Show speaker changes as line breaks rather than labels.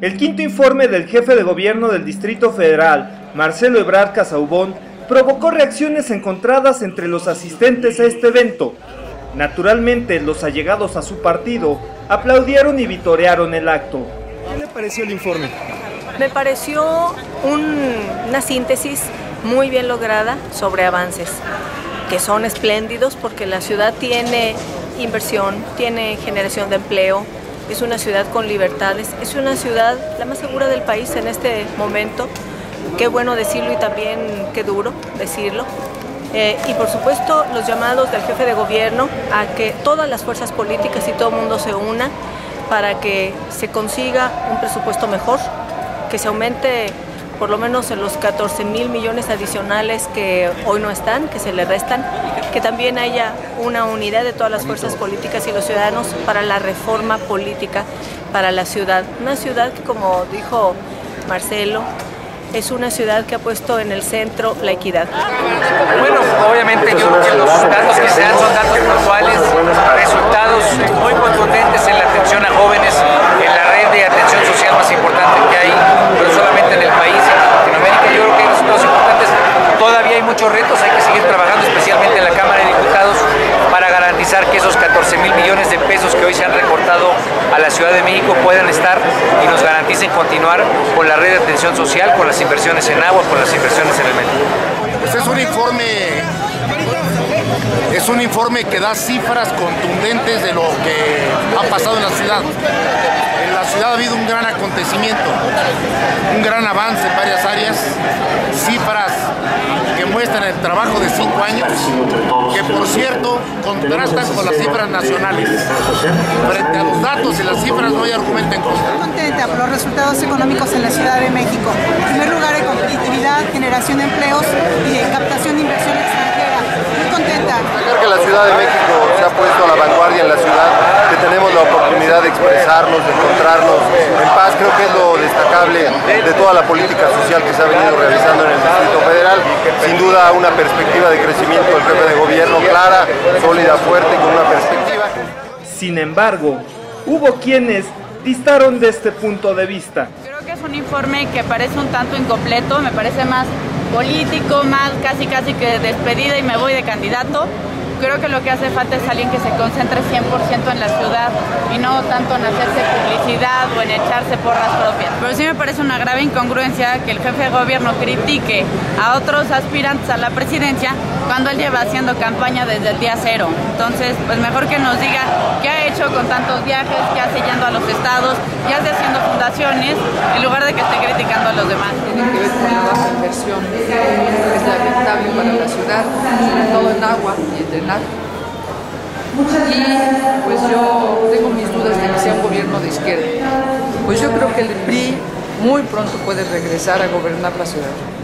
El quinto informe del jefe de gobierno del Distrito Federal, Marcelo Ebrard Casaubón, provocó reacciones encontradas entre los asistentes a este evento. Naturalmente, los allegados a su partido aplaudieron y vitorearon el acto.
¿Qué le pareció el informe?
Me pareció una síntesis muy bien lograda sobre avances, que son espléndidos porque la ciudad tiene inversión, tiene generación de empleo, es una ciudad con libertades, es una ciudad la más segura del país en este momento. Qué bueno decirlo y también qué duro decirlo. Eh, y por supuesto los llamados del jefe de gobierno a que todas las fuerzas políticas y todo el mundo se una para que se consiga un presupuesto mejor, que se aumente por lo menos en los 14 mil millones adicionales que hoy no están, que se le restan, que también haya una unidad de todas las fuerzas políticas y los ciudadanos para la reforma política para la ciudad. Una ciudad que, como dijo Marcelo, es una ciudad que ha puesto en el centro la equidad.
Bueno, obviamente yo creo que los datos que se dan son datos puntuales, resultados muy contundentes en la atención a jóvenes, en la red de atención social más importante que hay, pero solamente en el país muchos retos, hay que seguir trabajando especialmente en la Cámara de Diputados para garantizar que esos 14 mil millones de pesos que hoy se han recortado a la Ciudad de México puedan estar y nos garanticen continuar con la red de atención social, con las inversiones en agua, con las inversiones en el metro.
Pues es un informe es un informe que da cifras contundentes de lo que ha pasado en la ciudad. En la ciudad ha habido un gran acontecimiento, un gran avance en varias áreas, cifras trabajo de cinco años, que por cierto contrastan con las cifras nacionales. Frente a los datos y las cifras no hay argumento en contra.
Contenta por los resultados económicos en la Ciudad de México. En primer lugar, de competitividad, generación de empleos y de captación de inversión extranjera. Muy contenta.
Creo que la Ciudad de México se ha puesto a la vanguardia en la ciudad, que tenemos la oportunidad de expresarnos, de encontrarnos en paz. Creo que es lo destacable de toda la política social que se ha venido realizando en el Distrito Federal sin duda una perspectiva de crecimiento del jefe de gobierno clara, sólida, fuerte y con una perspectiva.
Sin embargo, hubo quienes distaron de este punto de vista.
Creo que es un informe que parece un tanto incompleto, me parece más político, más casi casi que despedida y me voy de candidato creo que lo que hace falta es alguien que se concentre 100% en la ciudad y no tanto en hacerse publicidad o en echarse porras propias. Pero sí me parece una grave incongruencia que el jefe de gobierno critique a otros aspirantes a la presidencia cuando él lleva haciendo campaña desde el día cero. Entonces, pues mejor que nos diga qué ha hecho con tantos viajes, qué hace yendo a los estados, qué hace haciendo fundaciones, en lugar de que esté criticando a los demás.
Tiene que ver con la baja inversión, para la ciudad, sobre todo en agua y en y pues yo tengo mis dudas de que sea un gobierno de izquierda. Pues yo creo que el PRI muy pronto puede regresar a gobernar la ciudad.